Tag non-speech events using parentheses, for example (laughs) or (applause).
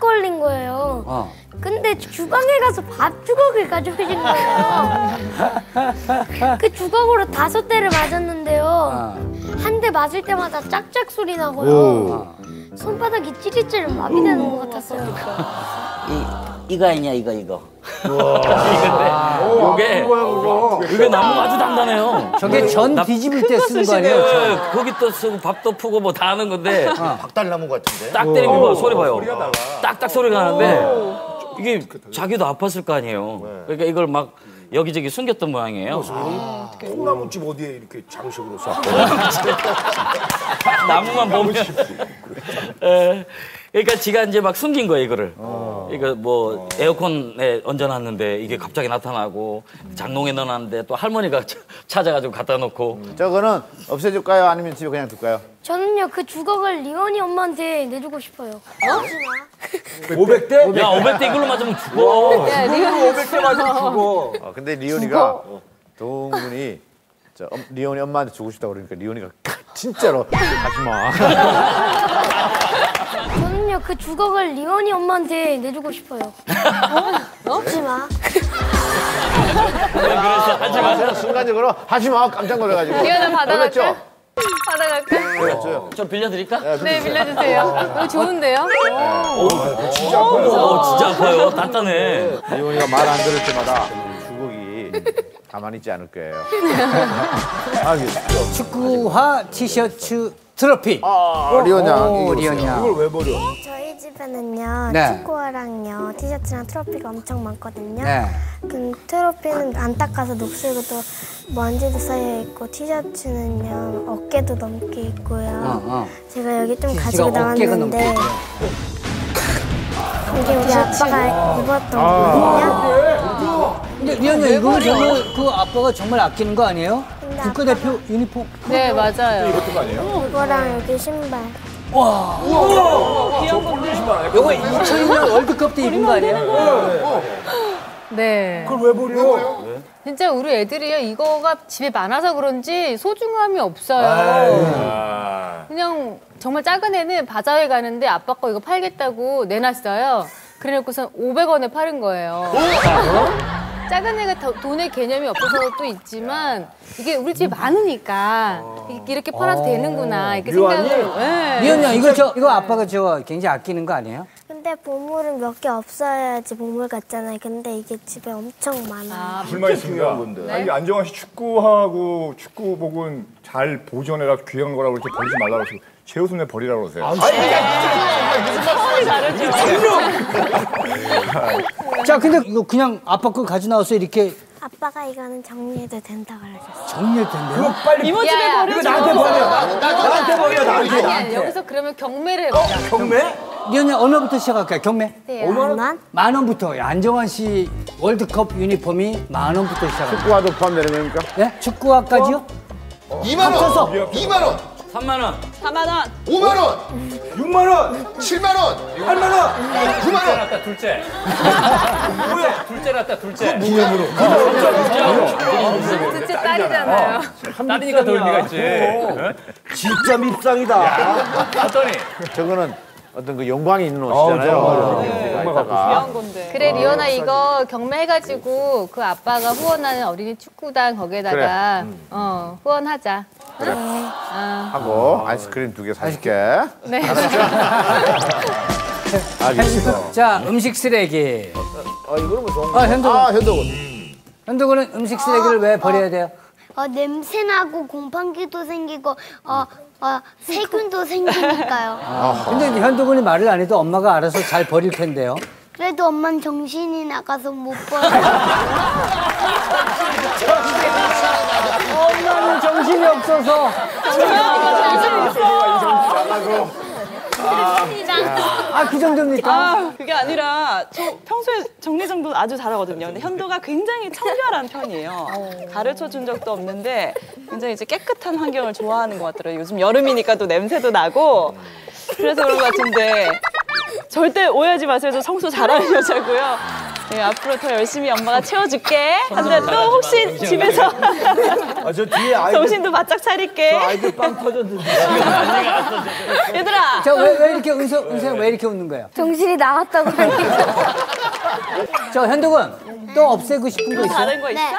걸린 거예요. 어. 근데 주방에 가서 밥 주걱을 가져오신 거예요. 그 주걱으로 다섯 대를 맞았는데요. 어. 한대 맞을 때마다 짝짝 소리 나고요. 손바닥이 찌릿찌릿 마비되는 것 같았어요. 이 이거 아니냐 이거 이거. (laughs) 이게 이게 나무 아주 단단해요. 저게 전 뒤집을 때 쓰는 거 아니에요? 네, 거기 또 쓰고 밥도 푸고 뭐 다 하는 건데 박달나무 같은데? 딱 때리는 거 소리 봐요. 딱딱 소리가 나는데 이게 자기도 아팠을 거 아니에요. 그러니까 이걸 막 여기저기 숨겼던 모양이에요. 콩나무집 어디에 이렇게 장식으로 써? (laughs) 나무만 보면. 에, 그러니까 지가 이제 막 숨긴 거예요 이거를. 이거 뭐 에어컨에 얹어놨는데 이게 갑자기 나타나고 장롱에 넣어놨는데 또 할머니가 차- 찾아가지고 갖다 놓고 저거는 없애줄까요? 아니면 집에 그냥 둘까요? 저는요 그 주걱을 리원이 엄마한테 내주고 싶어요. 어? (laughs) 500대? 야 500대 이걸로 맞으면 죽어. 야, 리원이 500대 맞으면 죽어. 어, 근데 리원이가 동훈이 저 엄- 리원이 엄마한테 주고 싶다 고 그러니까 리원이가 진짜로 (laughs) 하지 마. (laughs) 저는요 그 주걱을 리원이 엄마한테 내주고 싶어요. 어? 하지 마. 그래서 하지 마. 제가 순간적으로 하지 마 깜짝 놀라가지고. 리원아 받아갈까? 받아갈까? 그랬죠. 좀 빌려드릴까? 네, 빌려주세요. 이거 좋은데요? 어, 진짜 아파요. 단단해. 리온이가 말 안 들을 때마다 주걱이 가만히 있지 않을 거예요. (laughs) 축구화 티셔츠 트로피. 아, 리온 양. 오, 이거 리온 보세요. 양. 이걸 왜 버려? 저희 집에는요 네. 축구화랑요 티셔츠랑 트로피가 엄청 많거든요. 네. 그 트로피는 안 닦아서 녹슬고 또 먼지도 쌓여 있고 티셔츠는요 어깨도 넘게 있고요. 어, 어. 제가 여기 좀 가지고 나왔는데. 이게 우리 아빠가 입었던 거거든요. 근데 리언이 이거 정말 그 아빠가 정말 아끼는 거 아니에요? 국가대표 유니폼. 네, 맞아요. 이거랑 여기 신발. 요거 2002년 월드컵 때 입은 거 아니에요? 네. 그걸 왜 버려? 진짜 우리 애들이요, 이거가 집에 많아서 그런지 소중함이 없어요. 그냥 정말 작은 애는 바자회 가는데 아빠 거 이거 팔겠다고 내놨어요. 그래 놓고선 500원에 파는 거예요. 작은 애가 더- 돈의 개념이 없어서 또 있지만 이게 우리 집에 많으니까 이렇게- 팔아도 되는구나 이렇게 생각을. 네. 리언 양 이거 저 이거 아빠가 저 굉장히 아끼는 거 아니에요? 근데 보물은 몇 개 없어야지 보물 같잖아요. 근데 이게 집에 엄청 많아요. 아, 불만 있습니다. 아니 안정환 씨 축구하고 축구복은 잘 보존해라 귀한 거라고 이렇게 버리지 말라고 하시고 제 옷은 왜 버리라고 그러세요? 자, 근데 이거 그냥 아빠 거 가져 나와서 이렇게 아빠가 이거는 정리해도 된다 그러셨어요. 정리했던데요? 빨리 이모 집에 버려. 이거 나한테 버려. 나, 나한테 버려, 나한테. 아니야 여기서 그러면 경매를 해보자. 경매? 리언 양 얼마부터 시작할까요? 경매? 만 원? 만 원부터. 안정환 씨 월드컵 유니폼이 만 원부터 시작합니다. 축구화도 포함되는 겁니까? 예? 축구화까지요? 2만 원! 합쳐서. 2만 원! 3만 원. 4만 원. 5만 원! 6만 원, 7만 원! 8만 원. 9만 원! 낳다 둘째. (laughs) 둘째 낳다 둘째. 둘째 딸이잖아요. 딸이니까 더 의미가 있지. 진짜 밉상이다. 봤더니 저거는 어떤 그 영광이 있는 옷이잖아요. 네. 이따가 그래 리오나 이거 경매해가지고 그 아빠가 후원하는 어린이 축구단 거기에다가 어 후원하자. 하고 아이스크림 두 개 사줄게. 네. 알겠어. (laughs) 자, 음식 쓰레기. 어, 이거는 뭐 좋은 아, 현도군. 아, 현도군. 현도군은 음식 쓰레기를 왜 버려야 돼요? 어, 냄새 나고 곰팡이도 생기고 어, 어, 세균도 생기니까요. 근데 이제 현도군이 말을 안 해도 엄마가 알아서 잘 버릴 텐데요. 그래도 엄마는 정신이 나가서 못 버려. 엄마는 정신이 없어서. 아, 그 정도입니까? 아, 그게 아니라 저 평소에 정리정돈 아주 잘하거든요. 근데 현도가 굉장히 청결한 편이에요. 가르쳐 준 적도 없는데 굉장히 이제 깨끗한 환경을 좋아하는 것 같더라고요. 요즘 여름이니까 또 냄새도 나고 그래서 그런 것 같은데 절대 오해하지 마세요. 저 청소 잘하는 여자고요. 네, 앞으로 더 열심히 엄마가 채워줄게. 근데 또 혹시 집에서 아, 저 뒤에 아이들, 정신도 바짝 차릴게. 저 아이들 빵 터졌는데. 얘들아. 저 왜 왜 이렇게 은서 은서 왜 이렇게 웃는 거예요? 정신이 나갔다고. (laughs) 저 현덕은 또 없애고 싶은 거 있어요? 다른 거 있어? 네.